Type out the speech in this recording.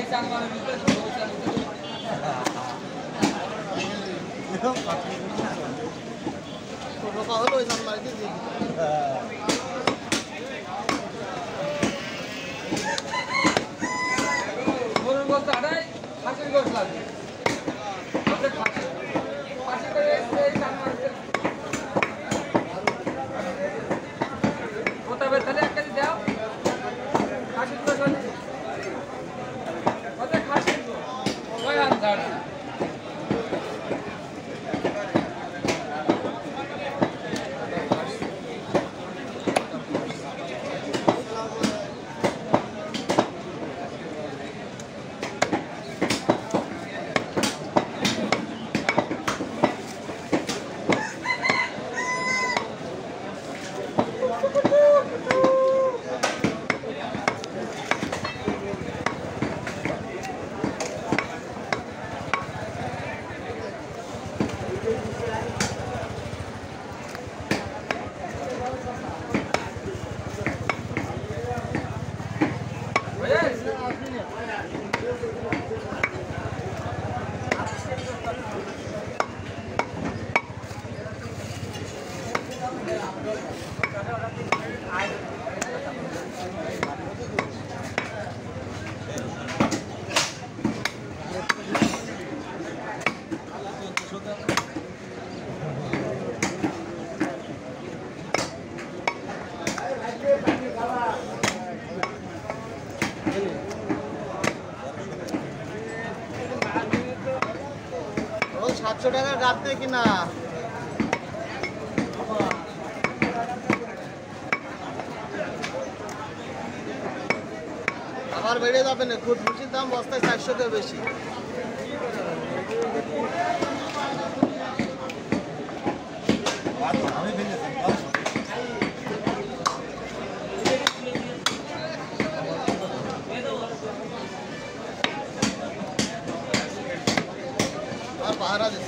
嗯好的好的好的好的好的好的好的好的好的好的 সাতশো টাকার গাছ কিনা? আবার বেড়ে যাবে না খুটফুটির দাম বস্তায় চারশো বেশি। 原で。